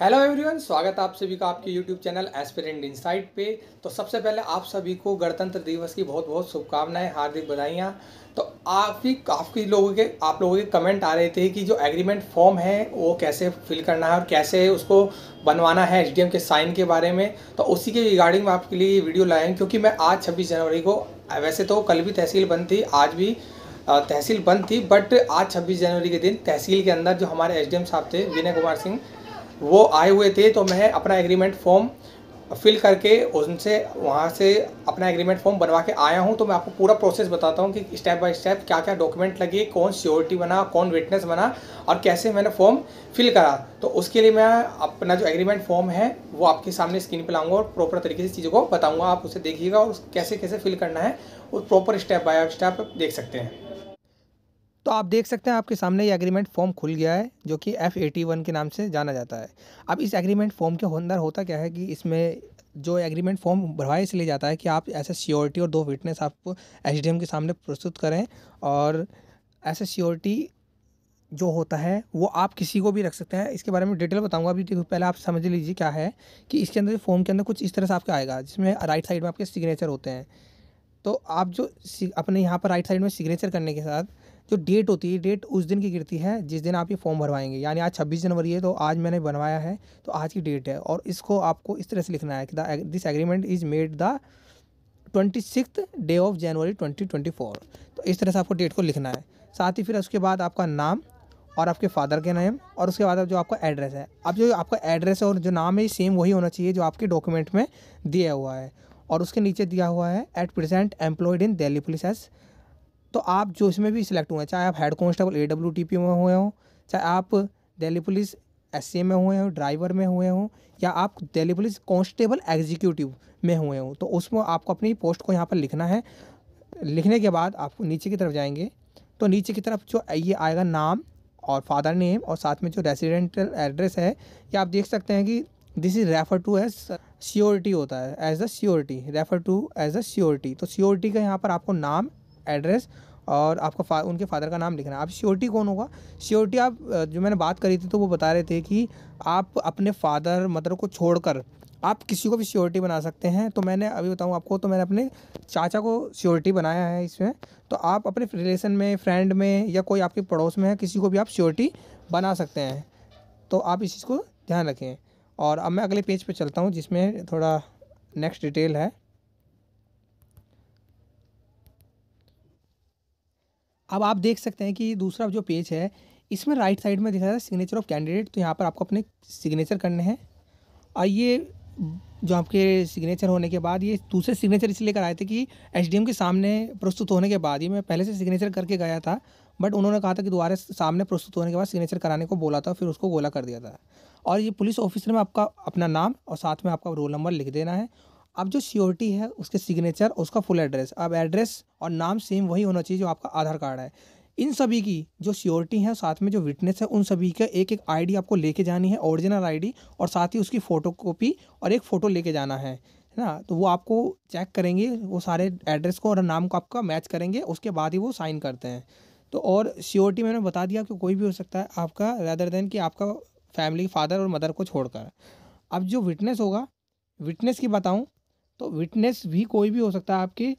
Hello everyone स्वागत आप सभी का आपके यूट्यूब चैनल एस्पिरेंट इनसाइट पे। तो सबसे पहले आप सभी को गणतंत्र दिवस की बहुत बहुत शुभकामनाएँ, हार्दिक बधाइयाँ। तो आप ही काफ़ी लोगों के, आप लोगों के कमेंट आ रहे थे कि जो एग्रीमेंट फॉर्म है, वो कैसे फिल करना है और कैसे उसको बनवाना है एच के साइन के बारे में। तो उसी के रिगार्डिंग में आपके लिए वीडियो लाए क्योंकि मैं आज छब्बीस जनवरी को, वैसे तो कल भी तहसील बंद थी, आज भी तहसील बंद थी बट आज छब्बीस जनवरी के दिन तहसील के अंदर जो हमारे एच साहब थे, विनय कुमार सिंह वो आए हुए थे तो मैं अपना एग्रीमेंट फॉर्म फिल करके उनसे, वहाँ से अपना एग्रीमेंट फॉर्म बनवा के आया हूँ। तो मैं आपको पूरा प्रोसेस बताता हूँ कि स्टेप बाय स्टेप क्या क्या डॉक्यूमेंट लगे, कौन सियोरिटी बना, कौन विटनेस बना और कैसे मैंने फॉर्म फिल करा। तो उसके लिए मैं अपना जो एग्रीमेंट फॉर्म है, वो आपके सामने स्क्रीन पर लाऊँगा और प्रॉपर तरीके से चीज़ों को बताऊँगा। आप उसे देखिएगा और कैसे कैसे फिल करना है वो प्रॉपर स्टेप बाय स्टेप देख सकते हैं। तो आप देख सकते हैं आपके सामने ये एग्रीमेंट फॉर्म खुल गया है, जो कि एफ़ एटी वन के नाम से जाना जाता है। अब इस एग्रीमेंट फॉर्म के अंदर होता क्या है कि इसमें जो एग्रीमेंट फॉर्म भरवाए इसलिए जाता है कि आप ऐसे श्योरिटी और दो विटनेस आप एच के सामने प्रस्तुत करें और ऐसे श्योरिटी जो होता है, वो आप किसी को भी रख सकते हैं। इसके बारे में डिटेल बताऊँगा अभी देखो पहले आप समझ लीजिए क्या है कि इसके अंदर फॉर्म के अंदर कुछ इस तरह से आपका आएगा, जिसमें राइट साइड में आपके सिग्नेचर होते हैं। तो आप जो अपने यहाँ पर राइट साइड में सिग्नेचर करने के साथ जो डेट होती है डेट उस दिन की गिरती है, जिस दिन आप ये फॉर्म भरवाएँगे। यानी आज छब्बीस जनवरी है तो आज मैंने बनवाया है तो आज की डेट है। और इसको आपको इस तरह से लिखना है कि this agreement is made the twenty six day of January twenty twenty four तो इस तरह से आपको डेट को लिखना है। साथ ही फिर उसके बाद आपका नाम और आपके फादर के नेम और उसके बाद जो आपका एड्रेस है। अब जो आपका एड्रेस है और जो नाम है सेम वही होना चाहिए जो आपके डॉक्यूमेंट में दिया हुआ है। और उसके नीचे दिया हुआ है at present employed in Delhi police as तो आप जो इसमें भी सिलेक्ट हुए हैं, चाहे आप head constable A W T P में हुए हों, चाहे आप दिल्ली पुलिस एस सी में हुए हों ड्राइवर में हुए हों, या आप दिल्ली पुलिस कांस्टेबल एग्जीक्यूटिव में हुए हों तो उसमें आपको अपनी पोस्ट को यहाँ पर लिखना है। लिखने के बाद आप नीचे की तरफ़ जाएँगे तो नीचे की तरफ़ जो ये आएगा नाम और फादर नेम और साथ में जो रेसिडेंटल एड्रेस है, ये आप देख सकते हैं कि this is refer to as surety होता है as a surety refer to as a surety तो सियोरिटी का यहाँ पर आपको नाम एड्रेस और आपका फा, उनके फादर का नाम लिखना है। आप श्योरिटी कौन होगा? श्योरिटी आप जो मैंने बात करी थी तो वो बता रहे थे कि आप अपने फादर मदर को छोड़कर आप किसी को भी श्योरिटी बना सकते हैं। तो मैंने अभी बताऊँ आपको तो मैंने अपने चाचा को श्योरिटी बनाया है इसमें। तो आप अपने रिलेशन में फ्रेंड में या कोई आपके पड़ोस में है किसी को भी आप श्योरिटी बना सकते हैं। तो आप इस चीज़ को ध्यान रखें। और अब मैं अगले पेज पे चलता हूँ, जिसमें थोड़ा नेक्स्ट डिटेल है। अब आप देख सकते हैं कि दूसरा जो पेज है, इसमें राइट साइड में दिखा रहा है सिग्नेचर ऑफ़ कैंडिडेट तो यहाँ पर आपको अपने सिग्नेचर करने हैं। और ये जो आपके सिग्नेचर होने के बाद, ये दूसरे सिग्नेचर इसलिए कराए थे कि एच के सामने प्रस्तुत होने के बाद ही मैं पहले से सिग्नेचर करके गया था बट उन्होंने कहा था कि दोबारा सामने प्रस्तुत होने के बाद सिग्नेचर कराने को बोला था, फिर उसको गोला कर दिया था। और ये पुलिस ऑफिसर में आपका अपना नाम और साथ में आपका रोल नंबर लिख देना है। अब जो सियोरिटी है, उसके सिग्नेचर उसका फुल एड्रेस। अब एड्रेस और नाम सेम वही होना चाहिए जो आपका आधार कार्ड है। इन सभी की जो सियोरिटी है, साथ में जो विटनेस है, उन सभी का एक एक आईडी आपको लेके जानी है, ओरिजिनल आईडी और साथ ही उसकी फ़ोटो कॉपी और एक फ़ोटो लेके जाना है है ना? तो वो आपको चेक करेंगे, वो सारे एड्रेस को और नाम को आपका मैच करेंगे, उसके बाद ही वो साइन करते हैं। तो और सियोरिटी मैंने बता दिया कि कोई भी हो सकता है आपका रैदर देन कि आपका फैमिली, फादर और मदर को छोड़कर। अब जो विटनेस होगा विटनेस की बताऊँ तो विटनेस भी कोई भी हो सकता है आपके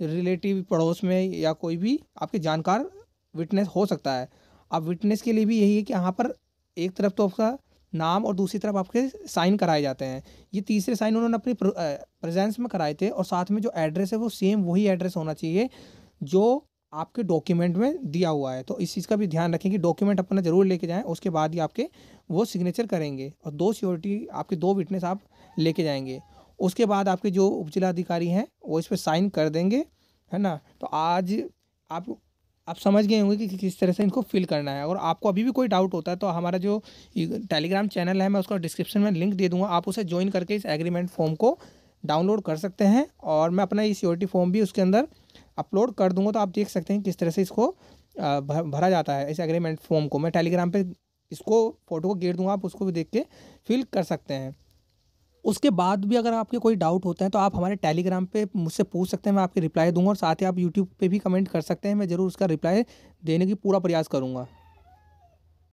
रिलेटिव पड़ोस में या कोई भी आपके जानकार विटनेस हो सकता है। अब विटनेस के लिए भी यही है कि यहाँ पर एक तरफ़ तो आपका नाम और दूसरी तरफ़ आपके साइन कराए जाते हैं। ये तीसरे साइन उन्होंने अपनी प्रेजेंस में कराए थे और साथ में जो एड्रेस है वो सेम वही एड्रेस होना चाहिए जो आपके डॉक्यूमेंट में दिया हुआ है। तो इस चीज़ का भी ध्यान रखें कि डॉक्यूमेंट अपना ज़रूर लेके जाएँ, उसके बाद ही आपके वो सिग्नेचर करेंगे और दो सियोरिटी आपके दो विटनेस आप लेके जाएँगे। उसके बाद आपके जो उपजिलाधिकारी हैं, वो इस पर साइन कर देंगे, है ना? तो आज आप आप समझ गए होंगे कि किस तरह से इनको फिल करना है। और आपको अभी भी कोई डाउट होता है तो हमारा जो टेलीग्राम चैनल है, मैं उसका डिस्क्रिप्शन में लिंक दे दूँगा। आप उसे ज्वाइन करके इस एग्रीमेंट फॉर्म को डाउनलोड कर सकते हैं और मैं अपना ये सिक्योरिटी फॉर्म भी उसके अंदर अपलोड कर दूँगा तो आप देख सकते हैं किस तरह से इसको भरा जाता है। इस एग्रीमेंट फॉर्म को मैं टेलीग्राम पे इसको फ़ोटो को गेट दूँगा, आप उसको भी देख के फिल कर सकते हैं। उसके बाद भी अगर आपके कोई डाउट होता है तो आप हमारे टेलीग्राम पे मुझसे पूछ सकते हैं, मैं आपकी रिप्लाई दूँगा और साथ ही आप यूट्यूब पे भी कमेंट कर सकते हैं, मैं ज़रूर उसका रिप्लाई देने की पूरा प्रयास करूँगा।